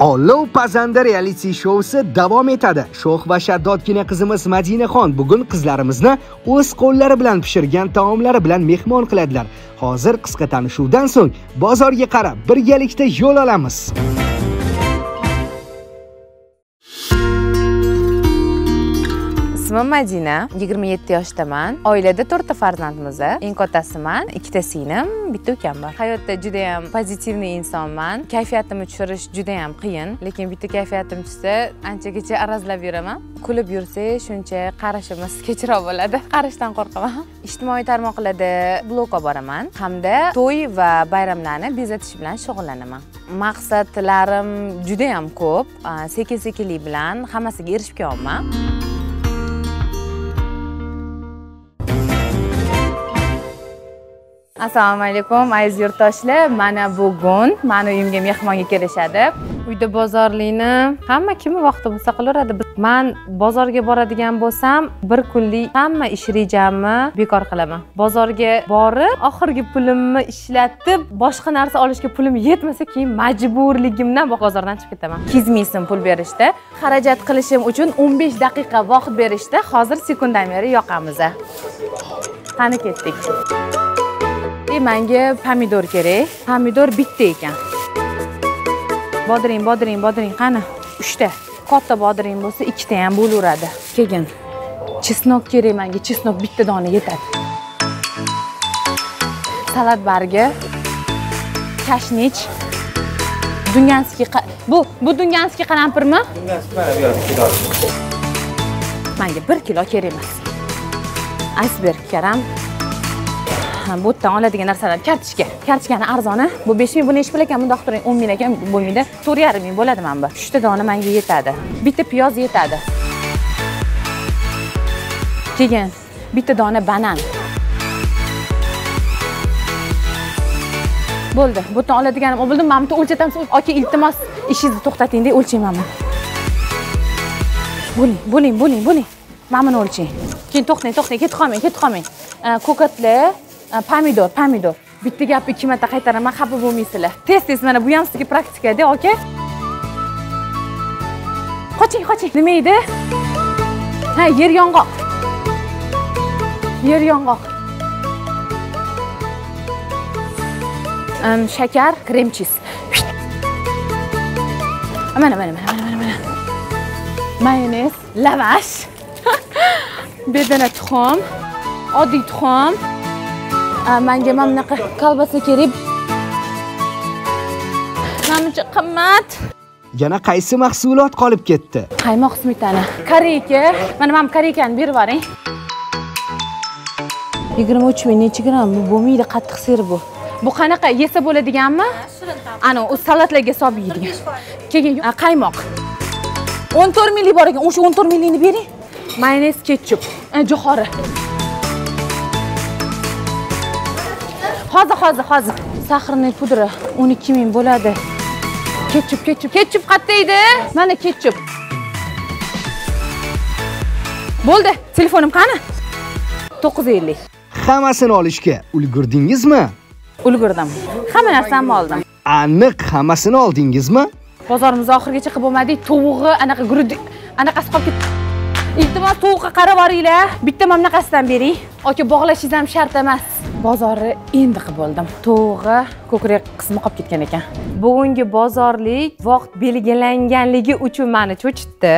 Olov pazanda reality shousi davom etadi. Sho'x va shaddodgina qizimiz Madinaxon bugun qizlarimizni o'z qo'llari bilan pishirgan taomlari bilan mehmon qiladilar. Hozir qisqa tanishuvdan so'ng bozorga qarab birgalikda yo'l olamiz. Ismim madina yigirma yetti yoshdaman. Oilada to'rtta farzandmiz eng kattasiman ikkita singlim bitta ukam bor. Hayotda judayam pozitivniy insonman. Kayfiyatimni tushirish judayam qiyin lekin bitta kayfiyatim tushsa anchagacha arazlab yuraman. Kulib yursak shuncha qarashimiz kechroq bo'ladi. Qarashdan qo'rqaman. Ijtimoiy tarmoqlarda blog olib boraman. Hamda to'y va bayramlarni bezatish bilan shug'ullanaman. Maqsadlarim judayam ko'p sekin sekinlik bilan hammasiga erishib kelyapman assalomu alaykum aziz yurtdoshlar. Mana bugun mani uyimga mehmonga kelishadi. Uyda bozorlikni hamma kimi vaqti bo'lsa qilaveradi. Man bozorga boradigan bo'lsam bir kunlik hamma ish rejamni bekor qilaman. Bozorga borib oxirgi pulimni ishlatib boshqa narsa olishga pulim yetmasa keyin majburligimdan bozordan chiqib ketaman. Ikki yuz ming so'm pul berishdi xarajat qilishim uchun o'n besh daqiqa vaqt berishdi hozir sekundameri yoqamiz qani ketdik? Menga pomidor kerak. Pomidor bitta ekan. Bodring bodring bodring. Qani? Uchta. Katta bodring bo'lsa ikkita ham bo'laveradi. Keyin chesnok kerak menga. Chesnok bitta dona yetadi. Salat bargi. Kashnich. Dunganskiy bu bu dunganskiy qalampirmi? Menga bir kilo kerak emas. Aysberg karam bu yerdan oladigan narsalar kartochka. Kartochkani arzoni bu besh ming bu nechi pul ekan bundoq turing o'n ming ekan bo'lmaydi to'rt yarim ming bo'ladi mana bu. Uchta dona manga yetadi. Bitta piyoz yetadi. Keyin bitta dona banan. Bo'ldi. Bu yerdan oladiganim bo'ldi mana bu yerda o'lchatamiz aka iltimos ishingizni to'xtating deb o'lchaymanman bo'ling bo'ling bo'ling bo'ling. Mana buni o'lchang. Keyin to'xtang to'xtang ketib qolmang ketib qolmang. Ko'katlar pomidor pomidor bitta gapni ikki marta qaytaraman xafa bo'lmaysizlar tez tez mana bu ham sizga praktikada aka qoching qoching nima edi ha yer yong'oq yer yong'oq shakar krem chiz mana mana mana mana mana mayonez lavash bedana tuxum oddiy tuxum menga mana bunaqa kolbasa kerak manimcha qimmat yana qaysi mahsulot qolib ketdi qaymoq smetana koreyka mana mana koreykani berib yuboring yigirma uch ming nechi gramm bu bo'lmaydi qattiq sir bu bu qanaqa yesa bo'ladiganmi ana u salatlarga solib yeydigan keyin qaymoq o'n to'rt minglik bor ekan o'sha o'n to'rt minglikni bering mayonez ketchup jo'xori hozir hozir hozir. Saxirniy pudra o'n ikki ming bo'ladi. Ketchup ketchup ketchup qayerda edi. Mana ketchup. Bo'ldi. Telefonim qani? To'qqiz yuz ellik. Hammasini olishga ulgurdingizmi? Ulgurdim. Hamma narsamni oldim. Aniq hammasini oldingizmi? Bozorimizni oxirigacha qilib bo'lmadik tovug'i anaqa grudi anaqasi qolib ketdi iltimos tovuqqa qarab boringlar bitta mana bunaqasidan bering. Aka bog'lashingiz ham shart emas. Bozorni endi qilib bo'ldim tovug'i ko'krak qismi qolib ketgan ekan. Bugungi bozorlik vaqt belgilanganligi uchun mani cho'chitdi.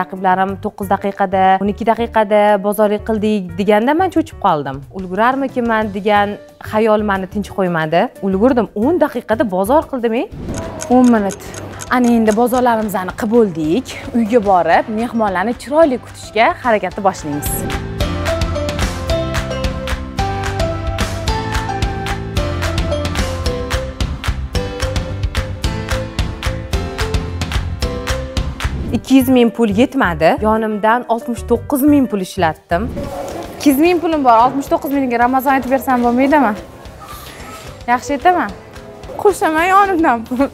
Raqiblarim to'qqiz daqiqada o'n ikki daqiqada bozorlik qildik deganda man cho'chib qoldim. Ulgurarmikinman degan xayol mani tinch qo'ymadi. Ulgurdim o'n daqiqada bozor qildim o'n minut. Ana endi bozorlarimizni qilib bo'ldik uyga borib mehmonlarni chiroyli kutishga harakatni boshlaymiz. Ikki yuz ming pul yetmadi. Yonimdan oltmish to'qqiz ming pul ishlatdim. Ikki yuz ming pulim bor. oltmish to'qqiz mingga ramazon aytib bersam bo'lmaydimi? Yaxshi aytaman. Qo'shaman yonimdan pul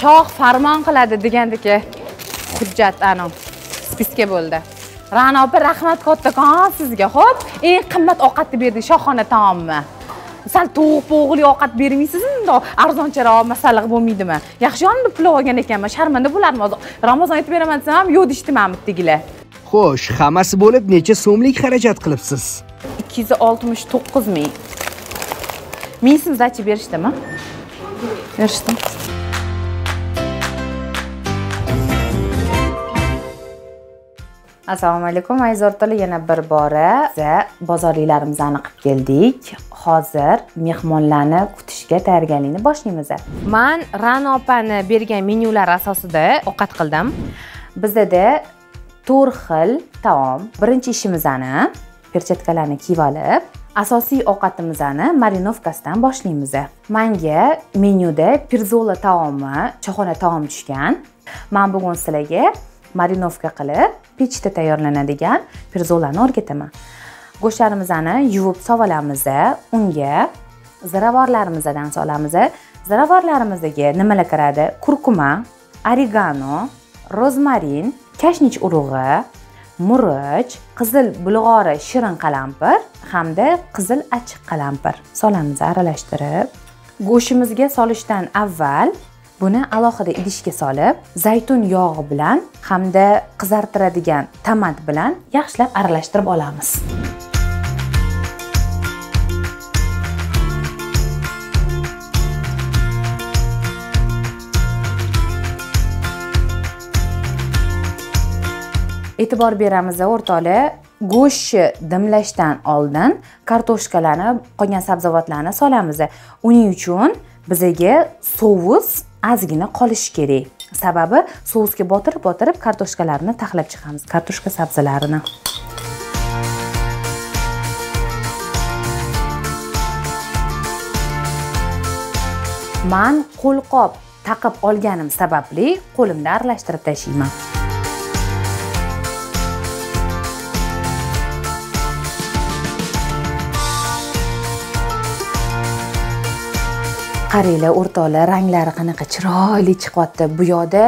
shoh farmon qiladi degandiki hujjat anavi spiska bo'ldi. Ra'no opa rahmat kattakon sizga ho'p eng qimmat ovqatni berdik shohona taomni sal tovuq po'g'li ovqat bermaysizmi bundoq arzoncharoq masalliq bo'lmaydimi? Yaxshi yonida pulov olgan ekanman sharmanda bo'lardim hozir ramazon aytib beraman desam ham yo'q deyishdiman bittagilar xo'sh hammasi bo'lib necha so'mlik xarajat qilibsiz? Ikki yuz oltmish to'qqiz ming. Ming so'm sdachi berishdimi berishdi assalomu alaykum aziz o'rtoqlar yana bir bora biza bozorliklarimizni aniqib keldik. Hozir mehmonlarni kutishga tayyorgarlikni boshlaymiz man ra'no opani bergan menyular asosida ovqat qildim. Bizada to'rt xil taom. Birinchi ishimizni perchatkalarni kiyib olib asosiy ovqatimizni marinovkasidan boshlaymiz. Manga menyuda pirzola taomi choyxona taom tushgan. Man bugun sizlarga marinovka qilib pechda tayyorlanadigan pirzolani o'rgataman. Go'shtlarimizni yuvib olamiz unga ziravorlarimizdan solamiz. Ziravorlarimizga nimalar kiradi? Kurkuma oregano rozmarin kashnich urug'i murch qizil bulg'ori shirin qalampir hamda qizil achchiq qalampir. Solamiz aralashtirib. Go'shtimizga solishdan avval buni alohida idishga solib zaytun yog'i bilan hamda qizartiradigan tomat bilan yaxshilab aralashtirib olamiz. E'tibor beramiz o'rtoqlar go'shtni dimlashdan oldin kartoshkalarni qolgan sabzavotlarni solamiz. Uning uchun bizaga sovus ozgina qolishi kerak. Sababi sousga botirib botirib kartoshkalarni taxlab chiqamiz kartoshka sabzalarini man qo'lqop taqib olganim sababli qo'limda aralashtirib tashlayman qaranglar o'rtoqlar ranglari qanaqa chiroyli chiqyapti. Bu yoqda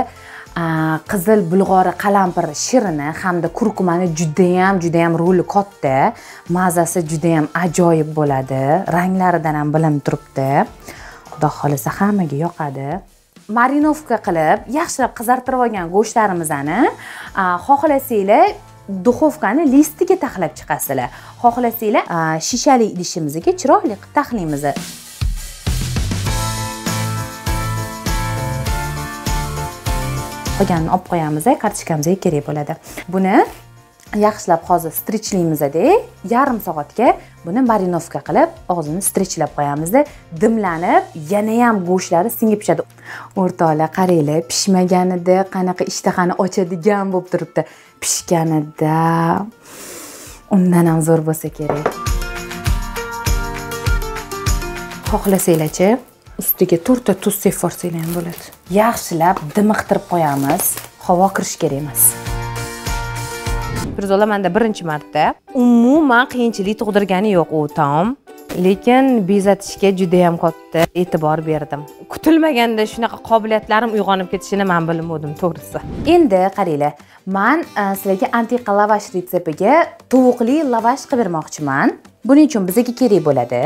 qizil bulg'ori qalampir shirini hamda kurkumani judayam judayam roli katta mazasi judayam ajoyib bo'ladi. Ranglaridan ham bilinib turibdi. Xudo xohlasa hammaga yoqadi. Marinovka qilib yaxshilab qizartirib olgan go'shtlarimizni xohlasanglar duxovkani listiga taxlab chiqasizlar. Xohlasanglar shishali idishimizga chiroyli qilib taxlaymiz qolganini olib qo'yamiz kartochkamizga kerak bo'ladi. Buni yaxshilab hozir strichlaymizda yarim soatga buni marinovka qilib og'zini strichlab qo'yamizda. Dimlanib yanayam go'shtlari singib pishadi o'rtoqlar qaranglar pishmaganida qanaqa ishtahani ochadigan bo'lib turibdi. Pishganida undan ham zo'r bo'lsa kerak. Xohlasanglarchi? Ustiga to'rtta tuz sepib ham bo'ladi. Yaxshilab dimiqtirib qo'yamiz. Havo kirishi kerak emas. Pirzola manda birinchi marta. Umuman qiyinchilik tug'dirgani yo'q u taom. Lekin bezatishga juda yam katta e'tibor berdim. Kutilmaganda shunaqa qobiliyatlarim uyg'onib ketishini man bilmadim to'g'risi. Endi qaranglar man e, sizlarga antiqa lavash retseptiga tovuqli lavash qilib bermoqchiman buning uchun bizga kerak bo'ladi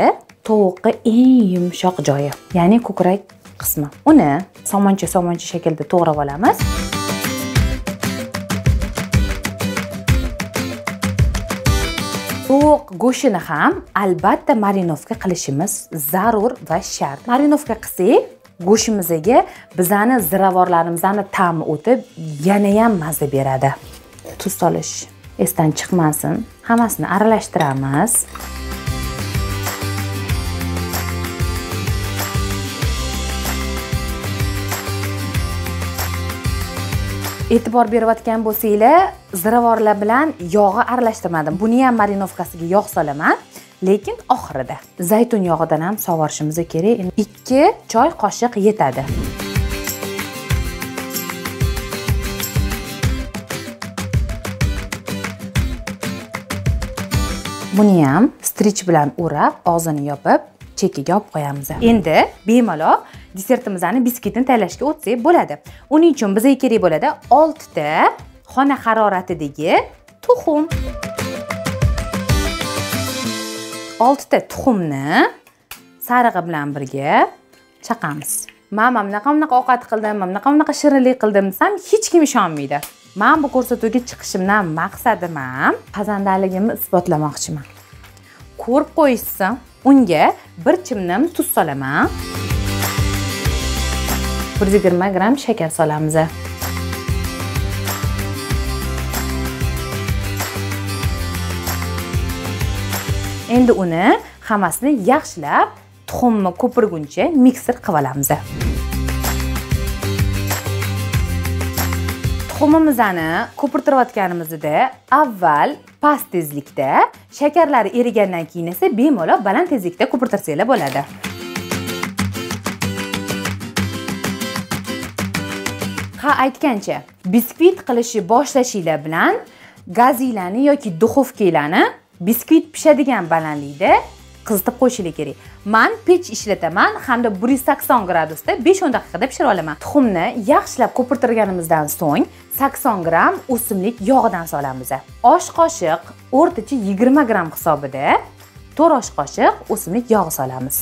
tovuqqa eng yumshoq joyi ya'ni ko'krak qismi. Uni somoncha somoncha shaklda to'g'rab olamiz. Tovuq go'shtini ham albatta marinovka qilishimiz zarur va shart. Marinovka qilsak go'shtimizga bizani ziravorlarimizni ta'mi o'tib yanayam mazza beradi. Tuz solish esdan chiqmasin. Hammasini aralashtiramiz. E'tibor berayotgan bo'lsanglar ziravorlar bilan yog'i aralashtirmadim. Buni ham marinovkasiga yog' solaman. Lekin oxirida zaytun yog'idan ham sovurishimiz kerak. Ikki choy qoshiq yetadi. Buni ham strich bilan o'rab og'zini yopib chekkaga olib qo'yamiz endi bemalol desertimizni biskitni tayyorlashga o'tsak bo'ladi. Uning uchun bizga kerak bo'ladi oltita xona haroratidagi tuxum. Oltita tuxumni sarig'i bilan birga chaqamiz. Man mana bunaqa bunaqa ovqat qildim mana bunaqa bunaqa shirinlik qildim desam hech kim ishonmaydi. Man bu ko'rsatuvga chiqishimdan maqsadim ham pazandaligimni isbotlamoqchiman. Ko'rib qo'yishsin unga bir chimdim tuz solaman. Bir yuz yigirma gramm shakar solamiz. Endi uni hammasini yaxshilab tuxumni ko'pirguncha mikser qilib olamiz. Tuxumimizni ko'pirtirayotganimizda avval past tezlikda shakarlari erigandan keyin esa bemalol baland tezlikda ko'pirtirsanglar bo'ladi. Ha aytgancha biskvit qilishni boshlashinglar bilan gazilani yoki duxovkalarni biskvit pishadigan balandlikda qizitib qo'yishinglar kerak. Man pech ishlataman hamda bir yuz sakson gradusda besh o'n daqiqada pishirib olaman. Tuxumni yaxshilab ko'pirtirganimizdan so'ng sakson gramm o'simlik yog'idan solamiz. Osh qoshiq o'rtacha yigirma gramm hisobida to'rt osh qoshiq o'simlik yog'i solamiz.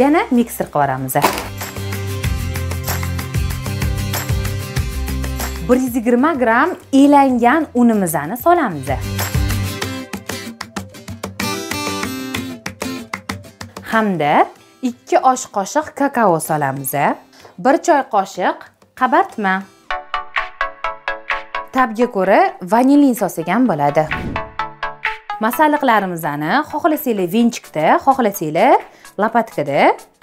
Yana mikser qilib yuboramiz. Bir yuz yigirma gramm elangan unimizni solamiz. Hamda 2 osh qoshiq kakao solamiz 1 choy qoshiq qabartma. Tabga ko'ra vanilin solsak ham bo'ladi. Masalliqlarimizni xohlasanglar vinchikda xohlasanglar lopatkada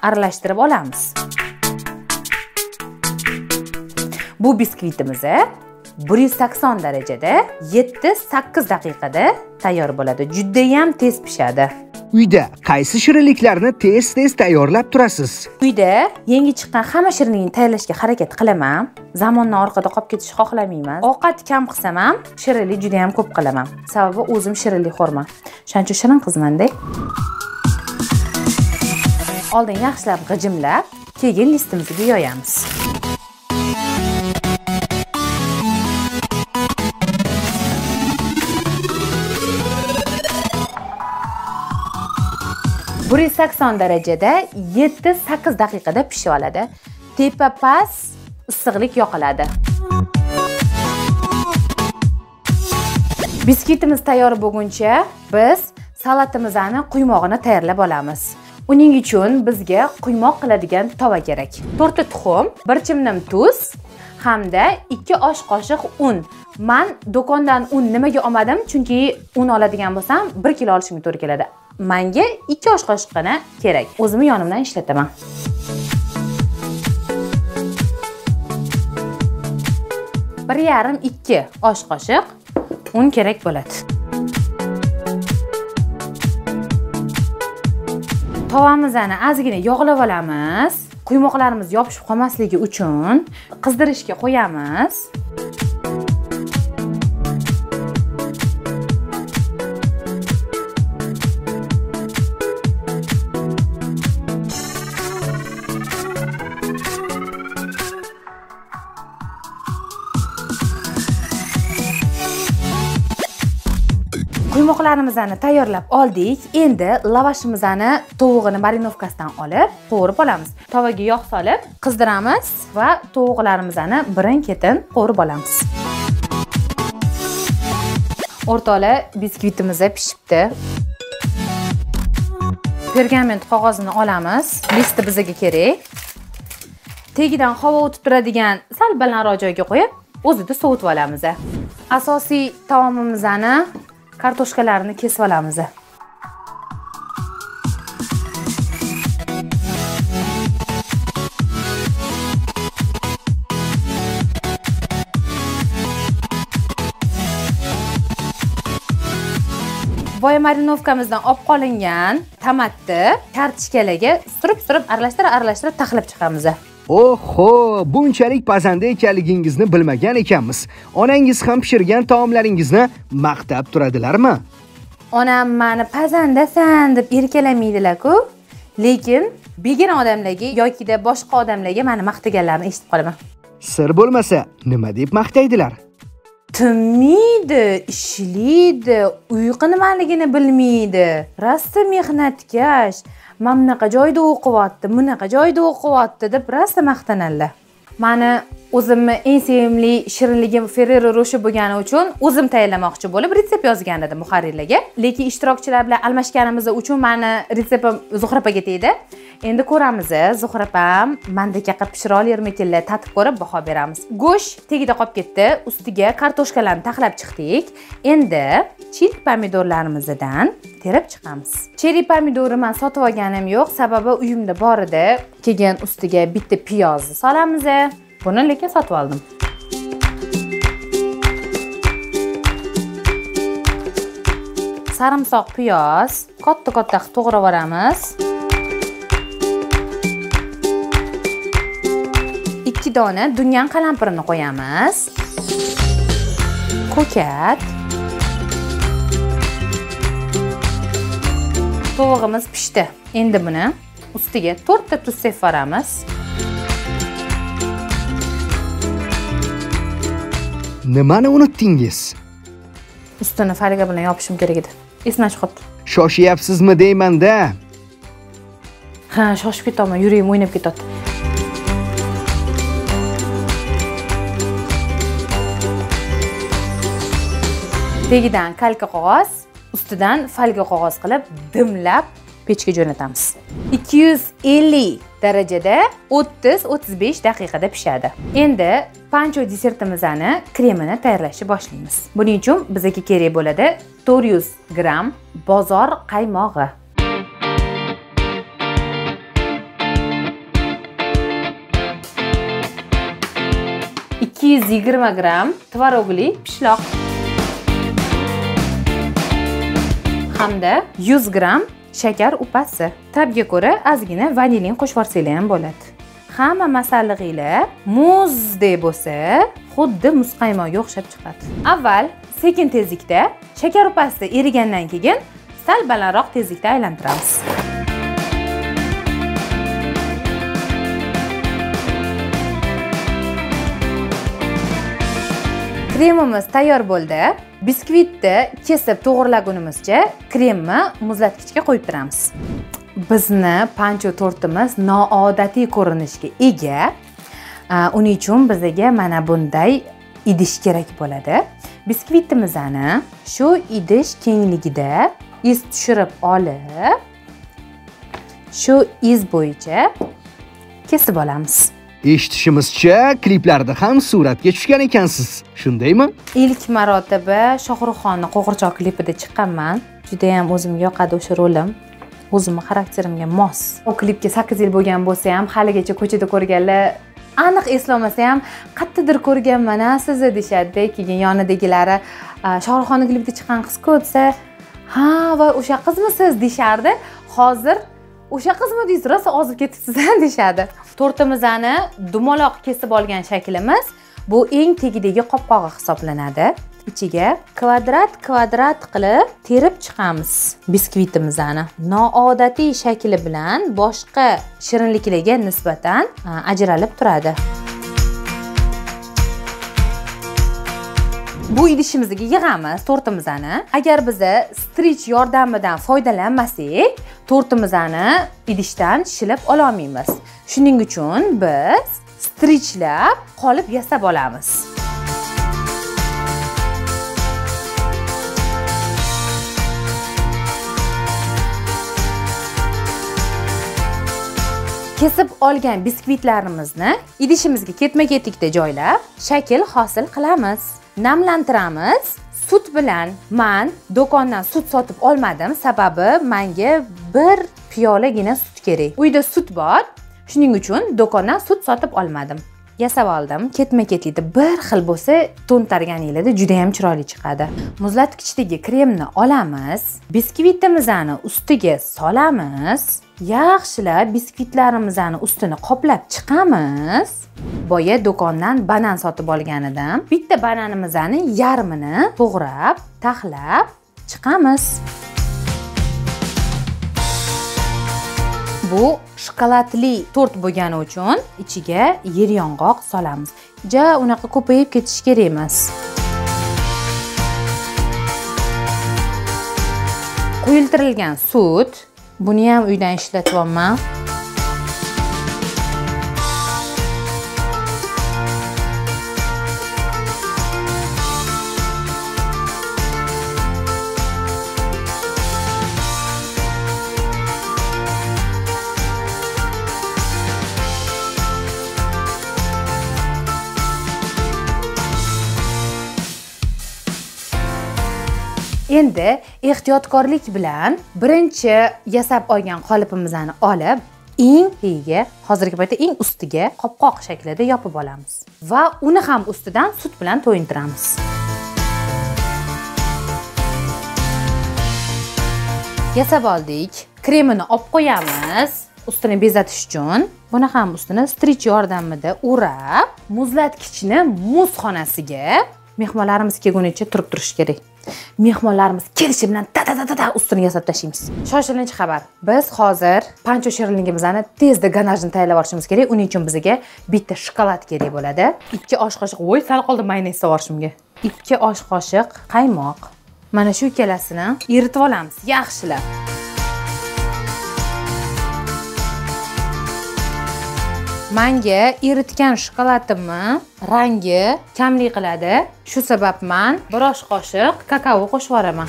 aralashtirib olamiz. Bu biskvitimiz bir yuz sakson darajada yetti sakkiz daqiqada tayyor bo'ladi. Judayam tez pishadi. Uyda qaysi shirinliklarni tez tez tayyorlab turasiz? Uyda yangi chiqqan hamma shirinlikni tayyorlashga harakat qilaman. Zamonni orqada qolib ketishni xohlamayman. Ovqat kam qilsam ham shirinlik juda yam ko'p qilaman. Sababi o'zim shirinlikxo'rman shuning uchun shirin qizmanda oldin yaxshilab g'ijimlab keyin listimizga yoyamiz. Bir yuz sakson darajada yetti sakkiz daqiqada pishib oladi. Tepa past issiqlik yoqiladi. Biskvitimiz tayyor bo'lguncha biz salatimizni quymog'ini tayyorlab olamiz. Uning uchun bizga quymoq qiladigan tova kerak. To'rtta tuxum bir chimdim tuz hamda ikki osh qoshiq un. Man do'kondan un nimaga olmadim? Chunki un oladigan bo'lsam bir kilo olishimga to'g'ri keladi. Manga ikki osh qoshiqqina kerak. O'zimni yonimdan ishlataman. Bir yarim ikki osh qoshiq un kerak bo'ladi. Tovamizni ozgina yog'lab olamiz. Quymoqlarimiz yopishib qolmasligi uchun qizdirishga qo'yamiz. Quymoqlarimizni tayyorlab oldik. Endi lavashimizni tovug'ini marinovkasidan olib qovurib olamiz. Tovaga yog' solib qizdiramiz va tovuqlarimizni birin ketin qovurib olamiz. O'rtoqlar biskvitimiz pishibdi. Pergament qog'ozini olamiz. Listi bizga kerak. Tagidan havo o'tib turadigan sal balandroq joyga qo'yib o'zida sovutib olamiz. Asosiy taomimizni kartoshkalarni kesib olamiz boya marinovkamizdan olib qolingan tomatni kartoshkalarga surib surib aralashtirib aralashtirib taxlab chiqamiz oho bunchalik pazanda ekanligingizni bilmagan ekanmiz. Onangiz ham pishirgan taomlaringizni maqtab turadilarmi? Onam mani pazandasan deb erkalamaydilar-ku lekin begona odamlarga yokida boshqa odamlarga mani maqtaganlarini eshitib qolaman. Sir bo'lmasa nima deb maqtaydilar? Tinmaydi ishlaydi uyqu nimaligini bilmaydi. Rosa mehnatkash mana bunaqa joyda o'qiyapti bunaqa joyda o'qiyapti deb rosa maqtanadilar mani o'zimni eng sevimli shirinligim ferrero rocher bo'lgani uchun o'zim tayyorlamoqchi bo'lib retsept yozgan edim muharrirlarga. Lekin ishtirokchilar bilan almashganimiz uchun mani retseptim zuhra opaga tegdi. Endi ko'ramiz zuhra opam mandek qilib pishira olermikinlar tatib ko'rib baho beramiz. Go'sht tagida qolib ketdi ustiga kartoshkalarni taxlab chiqdik. Endi chilk pomidorlarimizdan terib chiqamiz. Cheri pomidori man sotib olganim yo'q sababi uyimda bor edi. Keyin ustiga bitta piyozni solamiz buni lekin sotib oldim. Sarimsoq piyoz katta katta qilib to'g'rab yuboramiz. Dona dunyan qalampirini qo'yamiz. Ko'kat. Tovug'imiz pishdi. Endi buni ustiga to'rtta tuz sepib yuboramiz nimani unutdingiz? Ustini folga bilan yopishim kerak edi. Esimdan chiqib qolibdi shoshyapsizmi deymanda? Ha shoshib ketyapman yuragim o'ynab ketyapti tagidan kalka qog'oz ustidan folga qog'oz qilib dimlab pechga jo'natamiz. Ikki yuz ellik darajada o'ttiz o'ttiz besh daqiqada pishadi. Endi pancho desertimizni kremini tayyorlashni boshlaymiz. Buning uchun bizga kerak bo'ladi to'rt yuz gramm bozor qaymog'i. Ikki yuz yigirma gramm tvorogli pishloq. Hamda 100 gramm shakar upasi. Tabga ko'ra ozgina vanilin qo'shib yuborsanglar ham bo'ladi. Hamma masallig'inglar muzdek bo'lsa xuddi muzqaymoqga o'xshab chiqadi. Avval sekin tezlikda shakar upasi erigandan keyin sal balandroq tezlikda aylantiramiz. Kremimiz tayyor bo'ldi. Biskvitni kesib to'g'irlagunimizcha kremni muzlatgichga qo'yib turamiz bizni pancho tortimiz noodatiy ko'rinishga ega. Uning uchun bizga mana bunday idish kerak bo'ladi. Biskvitimizni shu idish kengligida iz tushirib olib shu iz bo'yicha kesib olamiz. Eshitishimizcha kliplarda ham suratga tushgan ekansiz. Shundaymi? Ilk marotaba shohruxxonni qo'g'irchoq klipida chiqqanman. Judayam o'zimga yoqadi o'sha rolim. O'zimni xarakterimga mos. U klipga sakkiz yil bo'lgan bo'lsa ham haligacha ko'chada ko'rganlar aniq eslolmasa ham qayerdadir ko'rganman a sizni deyishadida keyin yonidagilari shohruxxonni klipida chiqqan qiz-ku desa ha voy o'sha qizmisiz? deyishardi. Hozir o'sha qizmi deysiz? Rosa ozib ketibsiz deyishadi. Tortimizni dumaloq kesib olgan shaklimiz bu eng tagidagi qopqog'i hisoblanadi. Ichiga kvadrat kvadrat qilib terib chiqamiz biskvitimizni noodatiy shakli bilan boshqa shirinliklarga nisbatan ajralib turadi. Bu idishimizga yig'amiz tortimizni agar biza strich yordamidan foydalanmasak tortimizni idishdan shilib ololmaymiz. Shuning uchun biz strichlab qolib yasab olamiz. Kesib olgan biskvitlarimizni idishimizga ketma ketlikda joylab shakl hosil qilamiz. Namlantiramiz. Sut bilan man do'kondan sut sotib olmadim. Sababi manga bir piyolagina sut kerak. Uyda sut bor. Shuning uchun do'kondan sut sotib olmadim. Yasab oldim. Ketma ketlikda bir xil bo'lsa to'ntarganinglarda judayam chiroyli chiqadi. Muzlatkichdagi kremni olamiz. Biskvitimizni ustiga solamiz. Yaxshilab biskvitlarimizni ustini qoplab chiqamiz. Boya do'kondan banan sotib olgan edim bitta bananimizni yarmini to'g'rab taxlab chiqamiz. Bu shokoladli tort bo'lgani uchun ichiga yer yong'oq solamiz. Ja unaqa ko'payib ketishi kerak emas. Quyiltirilgan sut buni ham uydan ishlatyapman endi ehtiyotkorlik bilan birinchi yasab olgan qolipimizni olib eng tagiga hozirgi paytda eng ustiga qopqoq shaklida yopib olamiz va uni ham ustidan sut bilan to'yintiramiz. Yasab oldik kremini olib qo'yamiz. Ustini bezatish uchun buni ham ustini strich yordamida o'rab muzlatkichni muz xonasiga mehmonlarimiz kelgunicha turib turishi kerak. Mehmonlarimiz kelishi bilan ta ta ta ta ustini yasab tashlaymiz shoshilinch xabar. Biz hozir pancho shirinligimizni tezda ganajni tayyorlab olishimiz kerak. Uning uchun bizga bitta shokolad kerak bo'ladi. Ikki osh qoshiq voy sal qoldi mayonez yuborishimga ikki osh qoshiq qaymoq. Mana shu ikkalasini eritib olamiz. Yaxshilab. Manga eritgan shokoladimni rangi kamlik qiladi. Shu sababman bir osh qoshiq kakao qo'shib yuboraman.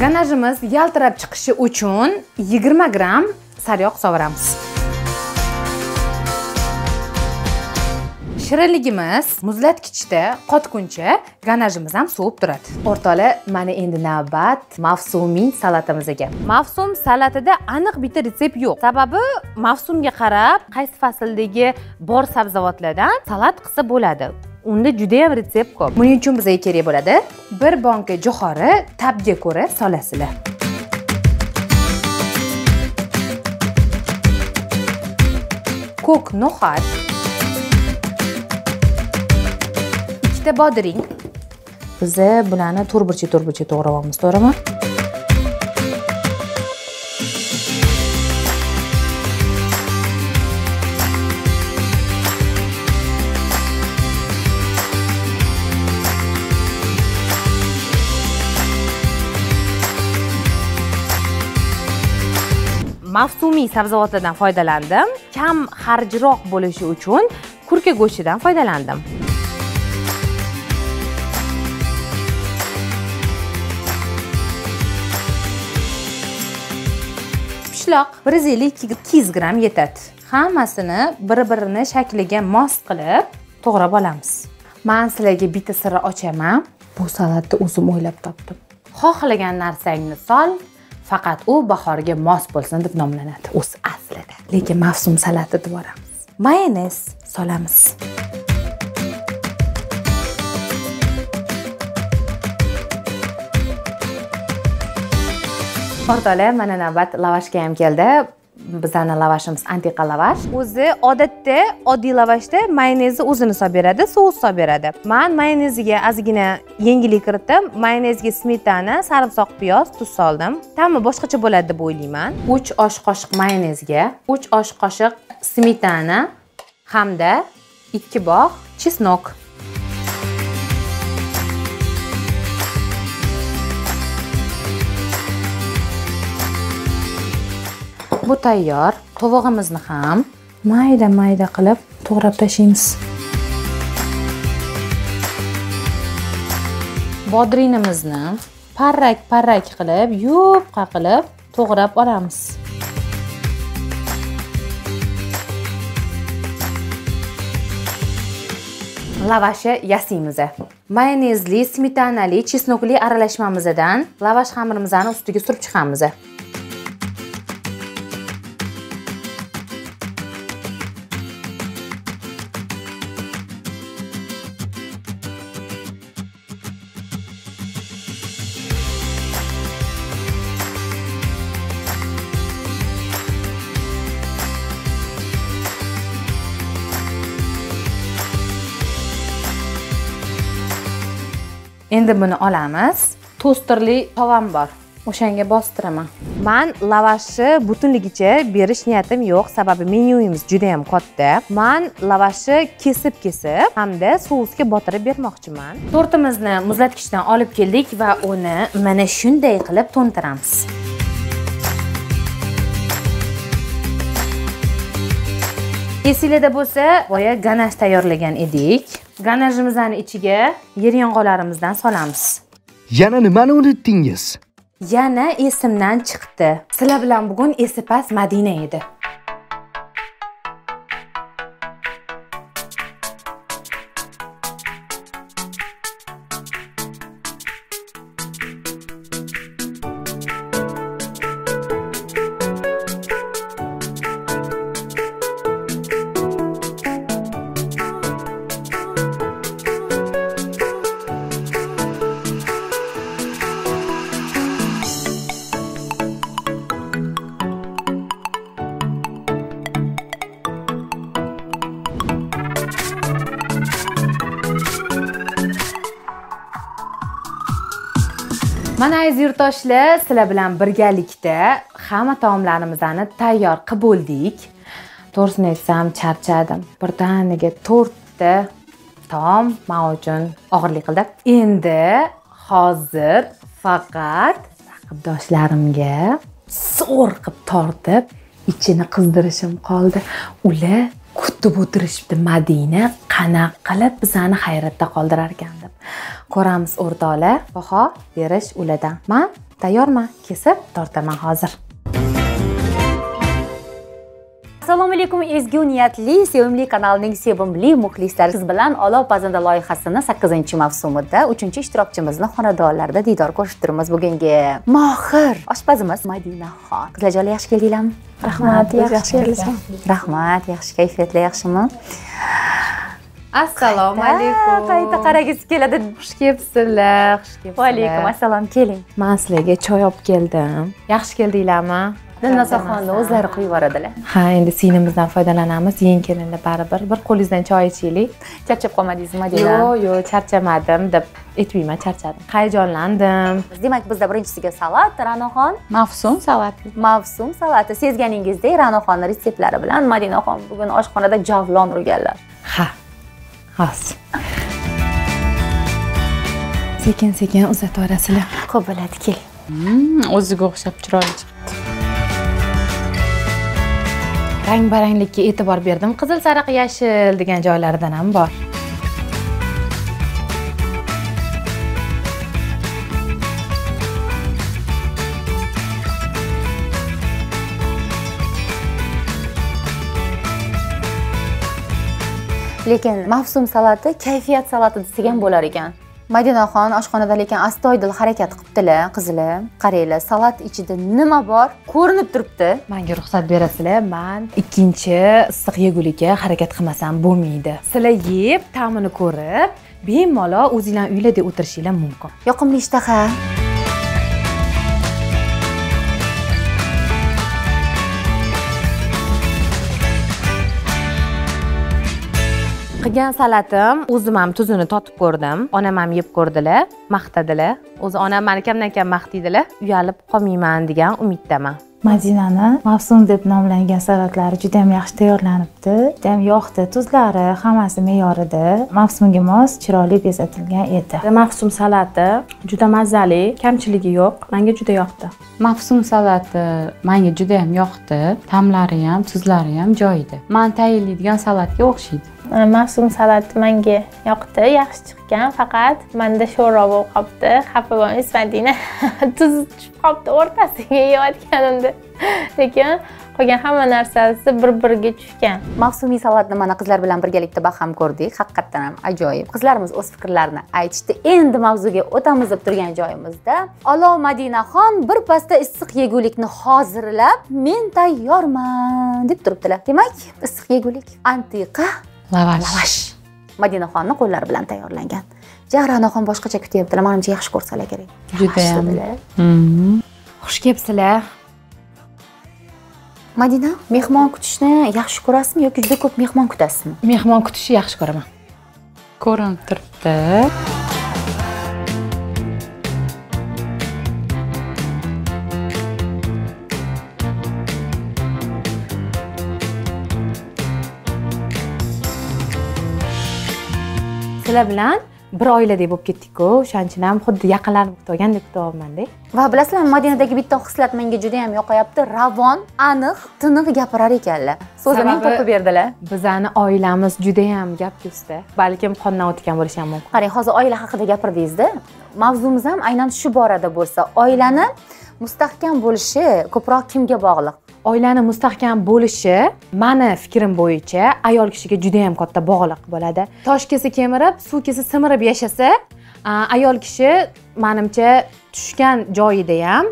Ganajimiz yaltirab chiqishi uchun 20 gramm sariyog' sovuramiz. Shirinligimiz muzlatgichda qotguncha ganajimiz ham sovib turadi. O'rtoqlar mana endi navbat mavsumiy salatamizga mavsum salatida aniq bitta retsept yo'q. Sababi mavsumga qarab qaysi fasldagi bor sabzavotlardan salat qilsa bo'ladi. Unda juda yam retsept ko'p. Buning uchun bizga kerak bo'ladi bir banka jo'xori tabga ko'ra solasizlar. Ko'k no'xat ikkita bodring biza bularni to'rtburchak to'rtburchak to'g'rab olamiz to'g'rimi? Mavsumiy sabzavotlardan foydalandim. Kam xarjroq bo'lishi uchun kurka go'shtidan foydalandim pishloq bir yuz ellik ikki yuz gramm yetadi. Hammasini bir birini shakliga mos qilib to'g'rab olamiz. Man sizlarga bitta sirni ochaman. Bu salatni o'zim o'ylab topdim. Xohlagan narsangni sol faqat u bahorga mos bo'lsin deb nomlanadi. O'zi aslida lekin mavsum salati deb yuboramiz mayonez solamiz. O'rtoqlar mana navbat lavashga ham keldi. Bizani lavashimiz antiqa lavash. O'zi odatda oddiy lavashda mayonezni o'zini solib beradi sous solib beradi. Man mayoneziga ozgina yengillik kiritdim mayonezga smetana sarimsoq piyoz tuz soldim. Ta'mi boshqacha bo'ladi deb o'ylayman. Uch osh qoshiq mayonezga uch osh qoshiq smetana hamda ikki bog' chesnok bu tayyor. Tovog'imizni ham mayda mayda qilib to'g'rab tashlaymiz bodrinimizni parrak parrak qilib yupqa qilib to'g'rab olamiz. Lavashi yasaymiz mayonezli smetanali chesnokli aralashmamizdan lavash xamirimizni ustiga surib chiqamiz endi buni olamiz. Tosterli tovam bor. O'shanga bostiraman man lavashni butunligicha berish niyatim yo'q. Sababi menyuyimiz juda yam katta. Man lavashni kesib kesib hamda sousga botirib bermoqchiman. Tortimizni muzlatgichdan olib keldik va uni mana shunday qilib to'ntiramiz esinglarda bo'lsa boya ganaj tayyorlagan edik ganajimizni ichiga yer yong'oqlarimizdan solamiz. Yana nimani unutdingiz yana esimdan chiqdi. Sizlar bilan bugun esi past madina edi aziz yurtdoshlar sizlar bilan birgalikda hamma taomlarimizni tayyor qilib bo'ldik to'g'risini aytsam charchadim. Birdaniga to'rtta taom man uchun og'irlik qildi. Endi hozir faqat raqibdoshlarimga zo'r qilib tortib ichini qizdirishim qoldi. Ular kutib o'tirishibdi madina. Qanaqa qilib bizani hayratda qoldirar ekan deb. Ko'ramiz o'rtoqlar baho berish ulardan. Man tayyorman kesib tortaman hozir. Assalomu alaykum ezgu niyatli sevimli kanalning sevimli muxlislari. Siz bilan olov pazanda loyihasini sakkizinchi mavsumida uchinchi ishtirokchimizni xonadonlarida diydor ko'rishib turibmiz bugungi. Mohir oshpazimiz madinaxon qizlarjon yaxshi keldinglarmi? Rahmat yaxshi keldinglar. rahmat yaxshi kayfiyatlar yaxshimi? Assalomu alaykum. qayta qaragisi keladi. Xush kelibsizlar xush kelibsizlar. Va alaykum assalom keling. Man sizlarga choy olib keldim. Yaxshi keldinglarmi dilnozaxonni o'zlari quyib yuboradilar. Ha endi sinimizdan foydalanamiz. Yeng kelinlar baribir bir qo'lingizdan choy ichaylik. Charchab qolmadingizmi madina yo'q yo'q charchamadim deb aytmayman charchadim. Hayajonlandim. Demak bizda birinchisiga salat ra'noxon. Mavsum. Salati mavsum salati sezganingizdek ra'noxonni retseptlari bilan madinaxon bugun oshxonada javlon urganlar. Ha hozir sekin sekin uzataverasizlar ho'p bo'ladi keling o'ziga o'xshab chiroyli chiqibdi rang baranglikka e'tibor berdim. Qizil sariq yashil degan joylaridan ham bor. Lekin mavsum salati kayfiyat salati desak ham bo'lar ekan. Madinaxon oshxonada lekin astoydil harakat qilibdilar qizlar qaranglar salat ichida nima bor? Ko'rinib turibdi. Manga ruxsat berasizlar man ikkinchi issiq yegulikka harakat qilmasam bo'lmaydi. Sizlar yeb ta'mini ko'rib bemalol o'zinglar uylarda o'tirishinglar mumkin. Yoqimli ishtaha qilgan salatim o'zim ham tuzini totib ko'rdim. Onam ham yeb ko'rdilar maqtadilar o'zi onam mani kamdan kam maqtaydilar uyalib qolmayman degan umiddaman. Madinani mavsum deb nomlangan salatlari juda yam yaxshi tayyorlanibdi. Juda yam yoqdi. Tuzlari hammasi me'yorida mavsumga mos chiroyli bezatilgan edi. Mavsum salati juda mazali kamchiligi yo'q menga juda yoqdi. Mavsum salati menga juda ham yoqdi. Ta'mlari ham tuzlari ham joyida. Man tayinlaydigan salatga o'xshaydi mavsum salati menga yoqdi yaxshi chiqqan. Faqat manda sho'rva bo'lib qolibdi. Xafa bo'lmangiz madina tuz tushib qolibdi o'rtasiga yeyotganimda lekin qolgan hamma narsasi bir biriga tushgan. Mavsumiy salatni mana qizlar bilan birgalikda baham ko'rdik. Haqiqatdan ham ajoyib. Qizlarimiz o'z fikrlarini aytishdi. Endi mavzuga o'tamiz deb turgan joyimizda. Olov madinaxon birpasda issiq yegulikni hozirlab men tayyorman deb turibdilar. Demak issiq yegulik antiqa lavash. Lavash. Madinaxonni qo'llari bilan tayyorlangan. Jahranaxon boshqacha kutyaptilar manimcha yaxshi ko'rsalar kerak. Judayam. Mhm. xush kelibsizlar. Madina mehmon kutishni yaxshi ko'rasizmi yoki juda ko'p mehmon kutasizmi? Mehmon kutishni yaxshi ko'raman. Ko'rinib turibdi sizlar bilan bir oiladek bo'lib ketdikku. O'shaning uchun ham xuddi yaqinlarimni kutib olgandek kutyapmanda va bilasizlarmi madinadagi bitta xislat menga juda yam yoqayapti ravon aniq tiniq gapirar ekanlar. So'zini topib berdilar. bizani oilamiz judayam gapga usta balkim qondan o'tgan bo'lishi ham mumkin. Qarang hozir oila haqida gapirdingizda mavzumiz ham aynan shu borada bo'lsa oilani mustahkam bo'lishi ko'proq kimga bog'liq? Oilani mustahkam bo'lishi mani fikrim bo'yicha ayol kishiga juda yam katta bog'liq bo'ladi. Tosh kesa kemirib suv kesa simirib yashasa ayol kishi manimcha tushgan joyida ham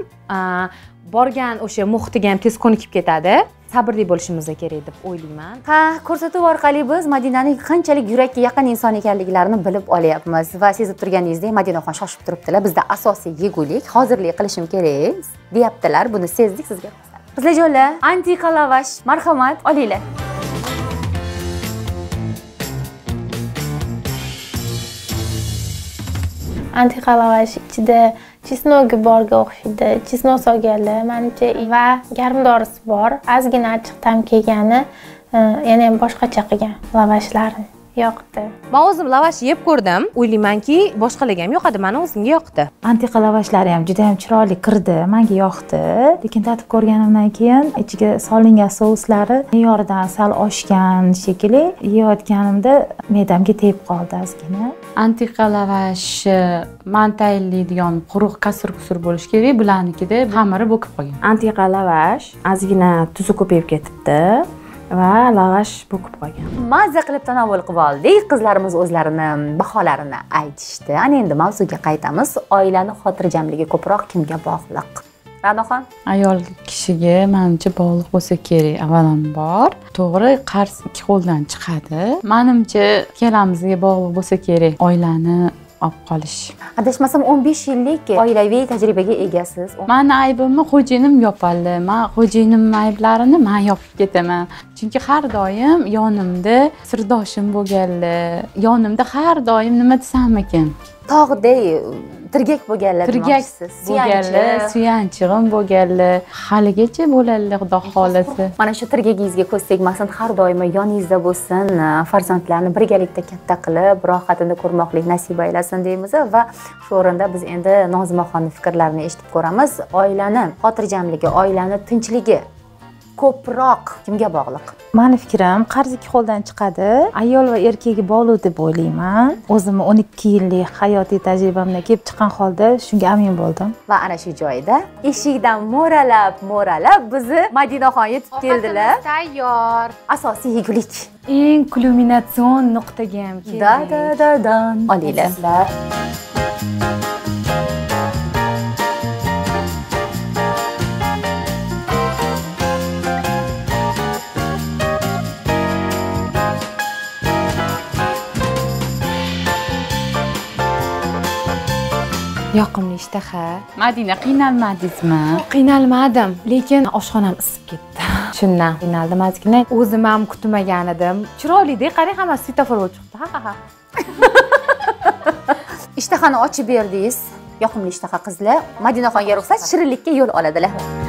borgan o'sha muhitiga ham tez ko'nikib ketadi sabrli bo'lishimiz kerak deb o'ylayman. Ha ko'rsatuv orqali biz madinaning qanchalik yurakka yaqin inson ekanliklarini bilib olyapmiz va sezib turganingizdek madinaxon shoshib turibdilar. Bizda asosiy yegulik hozirlik qilishim kerak deyaptilar. Buni sezdik sizga qizlarjonlar antiqa lavash marhamat olinglar. Antiqa lavash ichida chesnogi borga o'xshaydi chesnok solganlar manimcha va garmdorisi bor ozgina achchiq ta'm kelgani yana ham boshqacha qilgan lavashlarni yoqdi. Man o'zim lavash yeb ko'rdim. O'ylaymanki boshqalarga ham yoqadi mani o'zimga yoqdi. Antiqa lavashlari ham juda yam chiroyli kirdi manga yoqdi. Lekin tatib ko'rganimdan keyin ichiga solingan souslari me'yoridan sal oshgan shekilli yeyotganimda me'damga tegib qoldi ozgina antiqa lavash man tayinlaydigan quruq kasr kusur bo'lishi kerak bularnikida xamiri bo'kib qolgan. Antiqa lavash ozgina tuzi ko'payib ketibdi va lavash bo'kib qolgan. Mazza qilib tanovul qilib oldik qizlarimiz o'zlarini baholarini aytishdi. Ana endi mavzuga qaytamiz. Oilani xotirjamligi ko'proq kimga bog'liq? Ra'noxon? Ayol kishiga manimcha bog'liq bo'lsa kerak avvalambor. To'g'ri qarz ikki qo'ldan chiqadi. Manimcha ikkalamizga bog'liq bo'lsa kerak oilani olib qolish. Adashmasam 15 yillik oilaviy tajribaga egasiz. Mani aybimni xo'jayinim yopadi man xo'jayinimni ayblarini man yopib ketaman. Chunki har doim yonimda sirdoshim bo'lganlar yonimda har doim nima desam ekan tog'day tirgak bo'lganlar tirgak demoqchisiz. bo'lganlar suyanchig'im bo'lganlar. Haligacha bo'ladilar xudo xohlasa. mana shu tirgagingizga ko'z tegmasin har doimo yoningizda bo'lsin farzandlarni birgalikda katta qilib rohatini ko'rmoqlik nasib aylasin deymiz. Va shu o'rinda biz endi nozimaxonni fikrlarini eshitib ko'ramiz. Oilani xotirjamligi oilani tinchligi ko'proq. Kimga bog'liq? Mani fikrim qarz ikki qo'ldan chiqadi. Ayol va erkakga bog'liq deb o'ylayman. O'zimni o'n ikki yillik hayotiy tajribamdan kelib chiqqan holda shunga amin bo'ldim. Va ana shu joyda eshikdan mo'ralab mo'ralab bizni madinaxon yetib keldilar. tayyor. Asosiy yegulik eng kulminatsion nuqtaga ham da da da dan. Olinglar yoqimli ishtaha. Madina qiynalmadingizmi? Qiynalmadim lekin oshxonam isib ketdi. Shundan qiynaldim ozgina o'zim ham kutmagan edim chiroylida qarang hammasi svetofor bo'lib chiqibdi. Ha ha ha. Ishtahani ochib berdingiz yoqimli ishtaha qizlar. Madinaxonga ruxsat shirinlikka yo'l oladilar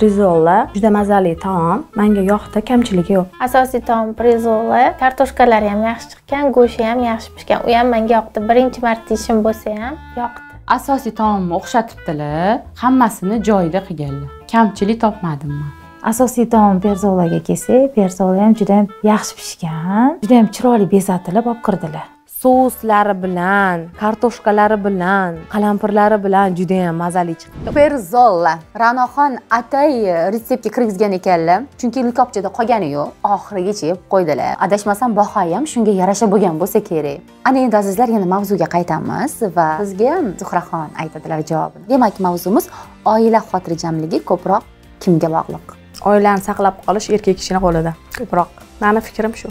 Prizola juda mazali taom. Menga yoqdi, kamchiligi yo'q. asosiy taom prezoli kartoshkalari ham yaxshi chiqqan go'shti ham yaxshi pishgan. U ham menga yoqdi. Birinchi marta ishim bo'lsa ham yoqdi. Asosiy taomni o'xshatibdilar hammasini joyida qilganlar. Kamchilik topmadim man asosiy taom perzolaga kelsak perzola ham juda yaxshi pishgan juda ham chiroyli bezatilib olib kirdilar souslari bilan kartoshkalari bilan qalampirlari bilan juda ham mazali chiqdi. Perzolla ra'noxon atay retseptga kirgizgan ekanlar. Chunki likopchada qolgani yo'q. Oxirigacha yeb qo'ydilar. Adashmasam baho ham shunga yarasha bo'lgan bo'lsa kerak. Ana endi azizlar yana mavzuga qaytamiz va bizga zuhraxon aytadilar javobini. Demak mavzumiz oila xotirjamligi ko'proq kimga bog'liq? Oilani saqlab qolish erkak kishining qo'lida. Ko'proq. Mani fikrim shu.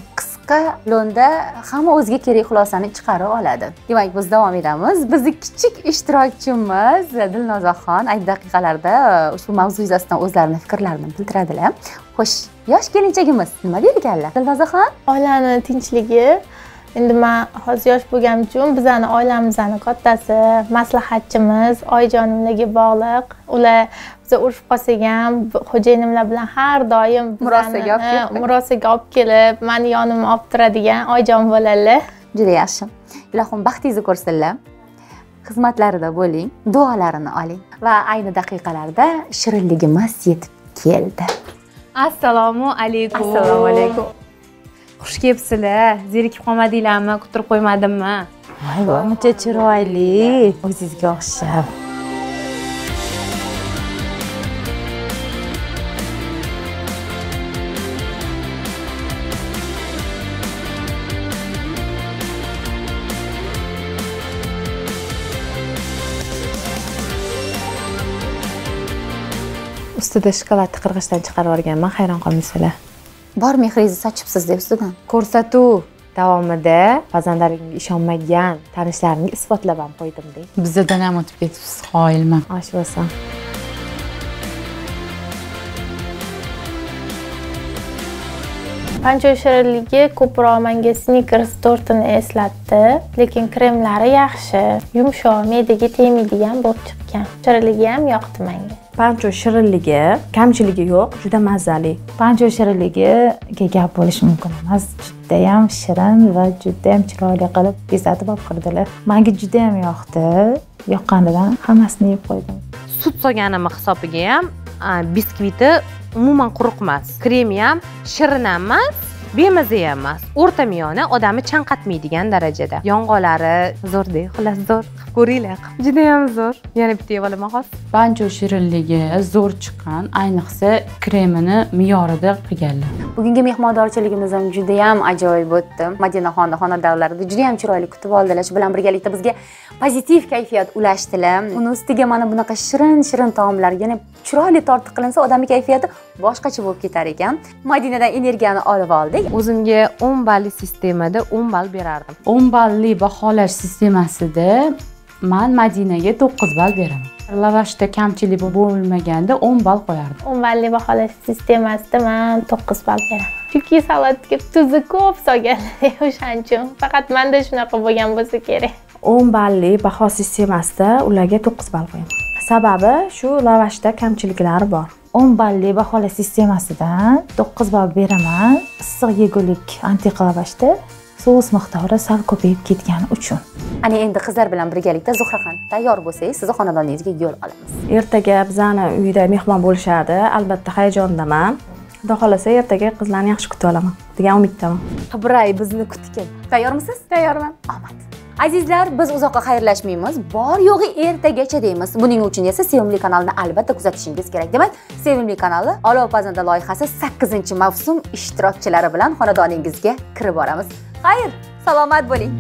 Qisqa lo'nda hamma o'ziga kerak xulosani chiqarib oladi. Demak biz davom etamiz. Bizni kichik ishtirokchimiz dilnozaxon ayni daqiqalarda e, ushbu mavzu yuzasidan o'zlarini fikrlarini bildiradilar. Xo'sh yosh kelinchagimiz nima deydi ekanlar dilnozaxon oilani tinchligi endi man hozir yosh bo'lganim uchun bizani oilamizni kattasi maslahatchimiz oyijonimlarga bog'liq ular biza urishib qolsak ham xo'jayinimlar bilan har doim Murosaga olib kelib. murosaga olib kelib mani yonimga olib turadigan oyijon bo'ladilar juda yaxshi. Ilohim baxtingizni ko'rsinlar. Xizmatlarida bo'ling duolarini oling va ayni daqiqalarda shirinligimiz yetib keldi. Assalomu alaykum. Assalomu alaykum xush kelibsizlar. Zerikib qolmadinglarmi? Kuttirib qo'ymadimmi? Voy muncha chiroyli. O'zizga o'xshab. Ustida shokoladni qirg'ichdan chiqarib yuborganman. Hayron qolmaysizlar bor mehringizni sochibsizda ustidan ko'rsatuv davomida pazandalarimga ishonmagan tanishlarimga isbotlab ham qo'ydimda bizadan ham o'tib ketibsiz qoyilman osh bo'lsin pancho shirinligi ko'proq menga snikers tortini eslatdi lekin kremlari yaxshi. Yumshoq me'daga tegmaydigan bo'lib chiqqan. Shirinligi ham yoqdi menga pancho shirinligi kamchiligi yo'q juda mazali. Pancho shirinligiga gap bo'lishi mumkin emas. Judayam shirin va judayam chiroyli qilib bezatib olib kirdilar. Manga judayam yoqdi. Yoqqanidan hammasini yeb qo'ydim. Sut solganimni hisobiga ham biskviti umuman quruq emas kremi ham shirin emas. Bemaza ham emas o'rta miyoni odamni chanqatmaydigan darajada. Yong'oqlari zo'rda xullas zo'r. Qilib ko'ringlar judayam zo'r. Yana bitta yeb olaman hozir bancho shirinligi zo'r chiqqan ayniqsa kremini me'yorida qilganlar. Bugungi mehmondorchiligimiz ham judayam ajoyib o'tdi madinaxonni xonadonlarida judayam chiroyli kutib oldilar. Shu bilan birgalikda bizga pozitiv kayfiyat ulashdilar. Uni ustiga mana bunaqa shirin shirin taomlar yana chiroyli tortiq qilinsa odamni kayfiyati boshqacha bo'lib ketar ekan. Madinadan energiyani olib oldik. O'zimga o'n balli sistemada o'n ball berardim. O'n balli baholash sistemasida man madinaga to'qqiz ball beraman. Lavashda kamchilik bo'lmaganda o'n ball qo'yardim. O'n balli baholash sistemasida man to'qqiz ball beraman. Chunki salatga tuzi ko'p solganlar o'shaning uchun. Faqat manda shunaqa bo'lgan bo'lsa kerak. O'n balli baho sistemasida ularga to'qqiz ball qo'yaman. Sababi shu lavashda kamchiliklari bor o'n balli baholash sistemasidan to'qqiz ball beraman. Issiq yegulik antiqa lavashda sous miqdori sal ko'payib ketgani uchun. Ana endi qizlar bilan birgalikda zuhraxon tayyor bo'lsangiz sizni xonadoningizga yo'l olamiz. Ertaga bizani uyda mehmon bo'lishadi. Albatta hayajondaman. Xudo xohlasa ertaga qizlarni yaxshi kutib olaman degan umiddaman. Qibray bizni kutgin. Tayyormisiz? Tayyorman. Omad azizlar biz uzoqqa xayrlashmaymiz. Bor yo'g'i ertagacha deymiz. Buning uchun esa sevimli kanalni albatta kuzatishingiz kerak demak sevimli kanali olov pazanda loyihasi sakkizinchi mavsum ishtirokchilari bilan xonadoningizga kirib boramiz. Xayr salomat bo'ling.